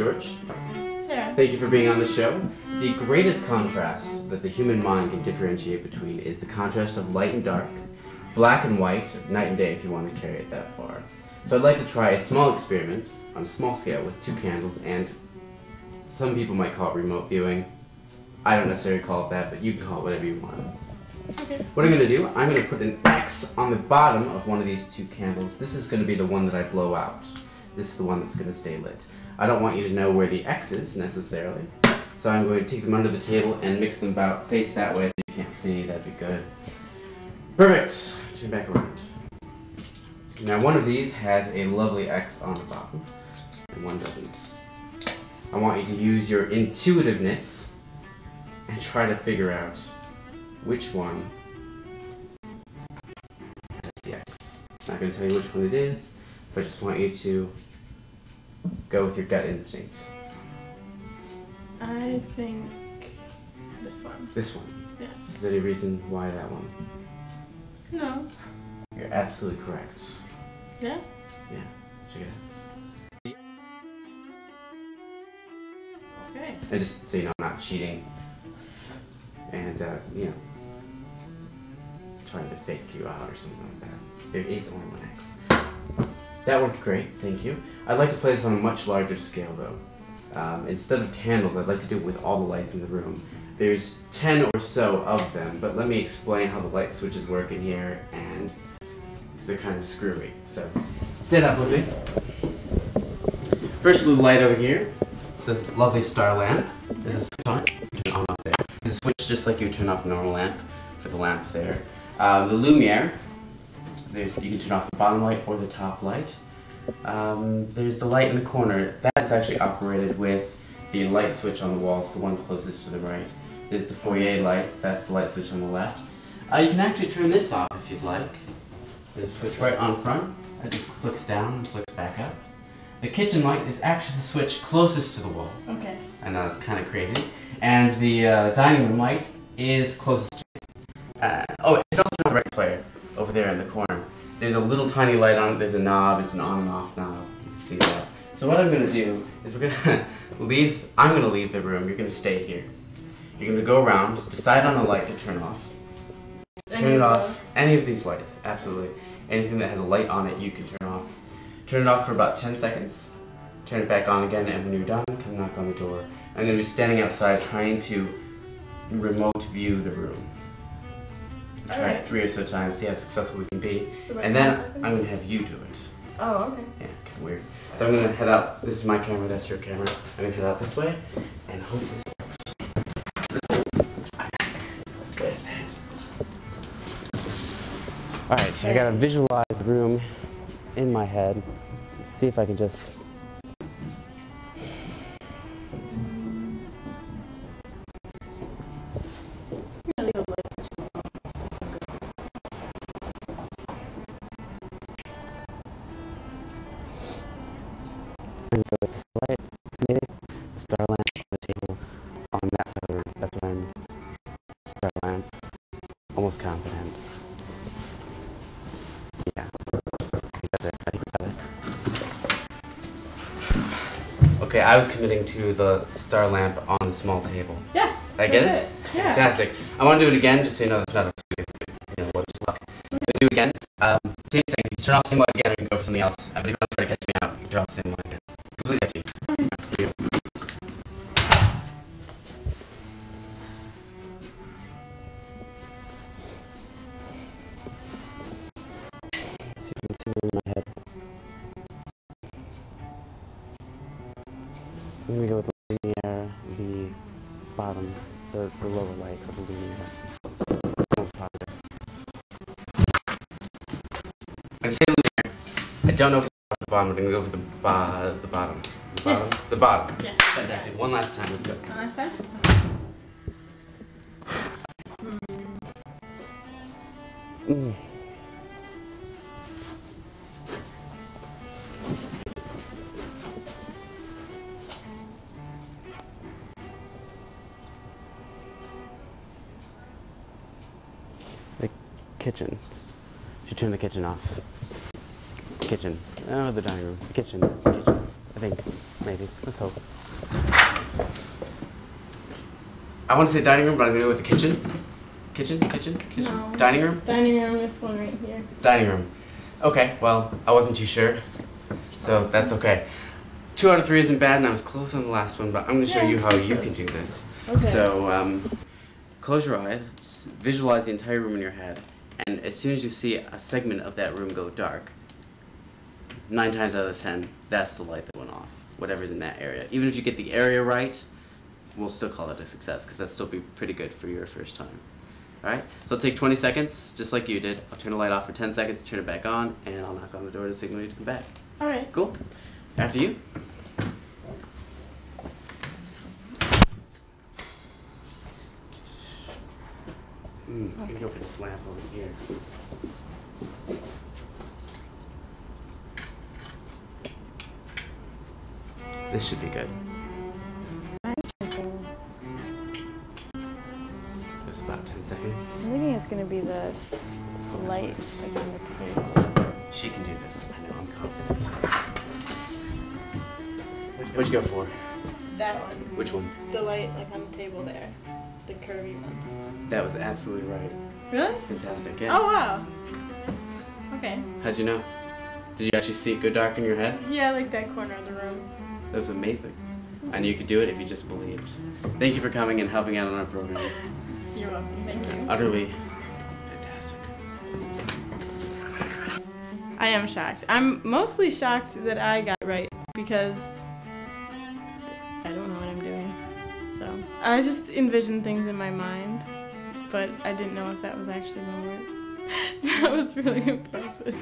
George. Sara. Thank you for being on the show. The greatest contrast that the human mind can differentiate between is the contrast of light and dark, black and white, night and day if you want to carry it that far. So I'd like to try a small experiment on a small scale with two candles and some people might call it remote viewing. I don't necessarily call it that, but you can call it whatever you want. Okay. What I'm going to do, I'm going to put an X on the bottom of one of these two candles. This is going to be the one that I blow out. This is the one that's going to stay lit. I don't want you to know where the X is necessarily. So I'm going to take them under the table and mix them about face that way so you can't see. That'd be good. Perfect. Turn back around. Now one of these has a lovely X on the bottom and one doesn't. I want you to use your intuitiveness and try to figure out which one has the X. Not going to tell you which one it is, but I just want you to go with your gut instinct. I think this one. This one. Yes. Is there any reason why that one? No. You're absolutely correct. Yeah? Yeah, check it out. Okay. And just so you know, I'm not cheating. And, uh, you know, trying to fake you out or something like that. There is only one X. That worked great, thank you. I'd like to play this on a much larger scale though. Um, instead of candles, I'd like to do it with all the lights in the room. There's 10 or so of them, but let me explain how the light switches work in here and because they're kind of screwy. So, stand up with me. First little light over here. It's this lovely star lamp. There's a switch on it. On off there. There's a switch just like you would turn off a normal lamp for the lamp there. Uh, the Lumiere. There's you can turn off the bottom light or the top light. Um, there's the light in the corner. That's actually operated with the light switch on the walls, the one closest to the right. There's the foyer light. That's the light switch on the left. Uh, you can actually turn this off if you'd like. There's a switch right on front. It just flicks down and flicks back up. The kitchen light is actually the switch closest to the wall. Okay. I know it's kind of crazy. And the uh, dining room light is closest to me. Uh, oh, it also on the record player over there in the corner. There's a little tiny light on it. There's a knob. It's an on and off knob. You can see that. So what I'm gonna do is we're gonna leave. I'm gonna leave the room. You're gonna stay here. You're gonna go around, decide on a light to turn off. Any Turn it of off. Any of these lights, absolutely. Anything that has a light on it, you can turn off. Turn it off for about 10 seconds. Turn it back on again, and when you're done, come knock on the door. I'm gonna be standing outside trying to remote view the room. Try it three or so times, see how successful we can be. So And then seconds? I'm gonna have you do it. Oh, okay. Yeah, kind of weird. So I'm gonna head out. This is my camera. That's your camera. I'm gonna head out this way, and hope this works. All right, so I gotta visualize the room in my head. See if I can just. Almost confident. Yeah. I think that's it. I think we got it. Okay, I was committing to the star lamp on the small table. Yes. I get that's Yeah. Fantastic. I want to do it again, just so you know that's not a you know, what's just luck. We'll do it again. Um, same thing. You turn off the same light again, we can go for something else. But if you want to try to catch me out, you turn off the same light again. Completely up to I'm gonna go with the Lumiere, the bottom, the, the lower light of the Lumiere. Positive. I'm saying Lumiere. I don't know if it's the bottom. I'm gonna go for the, bo- the bottom. The bottom. Yes. The bottom. Yes. Fantastic. One last time. Let's go. On that side? Mm. Kitchen. Should turn the kitchen off. Kitchen. Oh, the dining room. The kitchen. Kitchen. I think. Maybe. Let's hope. I want to say dining room, but I'm gonna go with the kitchen. Kitchen, kitchen, kitchen. No. Dining room, Dining room, this one right here. dining room. Okay, well, I wasn't too sure, so that's okay. Two out of three isn't bad, and I was close on the last one, but I'm gonna show Yeah, you how you close. can do this. Okay. So, um, close your eyes, visualize the entire room in your head, and as soon as you see a segment of that room go dark, nine times out of ten, that's the light that went off, whatever's in that area. Even if you get the area right, we'll still call it a success, because that'll still be pretty good for your first time. Alright, so I'll take 20 seconds, just like you did. I'll turn the light off for 10 seconds, turn it back on, and I'll knock on the door to signal you to come back. All right. Cool? After you. Hmm, I'm gonna go for this lamp over here. This should be good. Just about 10 seconds. I'm thinking it's gonna be the Let's hope this light like on the table. She can do this. I know, I'm confident. What'd, what'd you go for? That one. Which one? The light like on the table there. The curvy one. That was absolutely right. Really? Fantastic, yeah. Oh wow. Okay. How'd you know? Did you actually see it go dark in your head? Yeah, like that corner of the room. That was amazing. I knew you could do it if you just believed. Thank you for coming and helping out on our program. You're welcome. Thank you. Utterly fantastic. I am shocked. I'm mostly shocked that I got right because I don't know what I'm doing. So I just envision things in my mind, but I didn't know if that was actually gonna work. that was really impressive.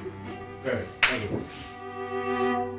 Perfect. Thank you.